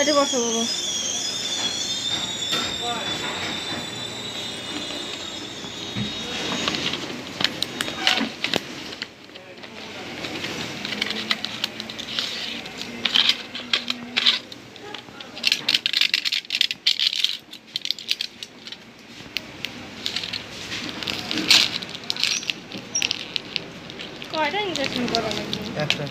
Hadi bakalım. Kaydan gidesin bu aralar. Evet.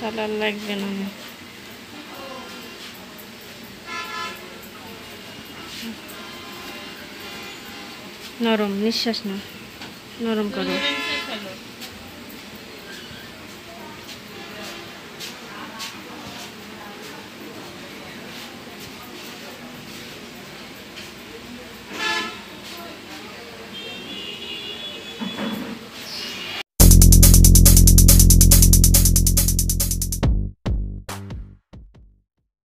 তাহলে আর লাগবে না আমার নরম নিঃশ্বাস না নরম করো